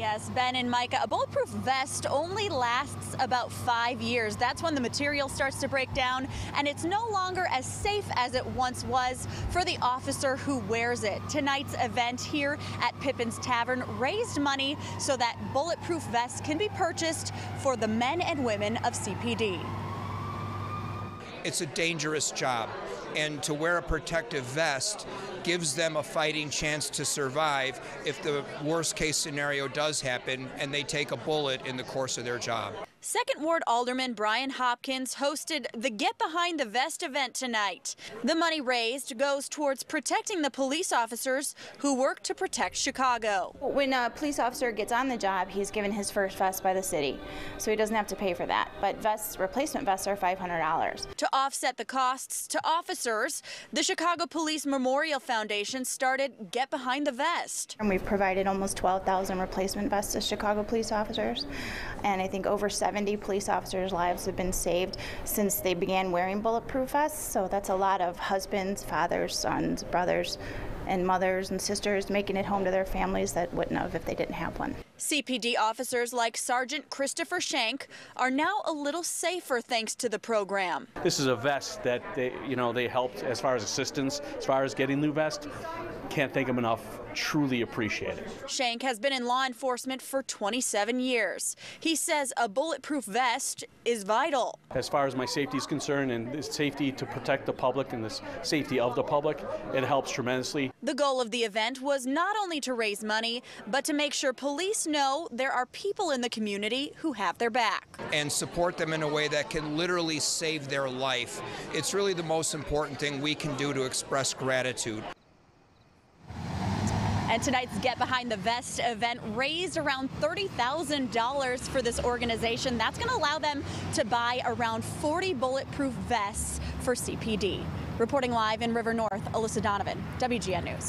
Yes, Ben and Micah, a bulletproof vest only lasts about five years. That's when the material starts to break down, and it's no longer as safe as it once was for the officer who wears it. Tonight's event here at Pippin's Tavern raised money so that bulletproof vests can be purchased for the men and women of CPD. It's a dangerous job, and to wear a protective vest gives them a fighting chance to survive if the worst case scenario does happen and they take a bullet in the course of their job. Second Ward Alderman Brian Hopkins hosted the Get Behind the Vest event tonight. The money raised goes towards protecting the police officers who work to protect Chicago. When a police officer gets on the job, he's given his first vest by the city, so he doesn't have to pay for that. But vests, replacement vests are $500. To offset the costs to officers, the Chicago Police Memorial Foundation started Get Behind the Vest. And we've provided almost 12,000 replacement vests to Chicago police officers, and I think over 70 police officers' lives have been saved since they began wearing bulletproof vests. So that's a lot of husbands, fathers, sons, brothers, and mothers and sisters making it home to their families that wouldn't have if they didn't have one. CPD officers like Sergeant Christopher Shank are now a little safer thanks to the program. This is a vest that they, you know, they helped as far as assistance, as far as getting new vest. Can't thank them enough. Truly appreciate it. Shank has been in law enforcement for 27 years. He says a bulletproof vest is vital. As far as my safety is concerned and the safety to protect the public and the safety of the public, it helps tremendously. The goal of the event was not only to raise money, but to make sure police know there are people in the community who have their back. And support them in a way that can literally save their life. It's really the most important thing we can do to express gratitude. And tonight's Get Behind the Vest event raised around $30,000 for this organization. That's going to allow them to buy around 40 bulletproof vests for CPD. Reporting live in River North, Alyssa Donovan, WGN News.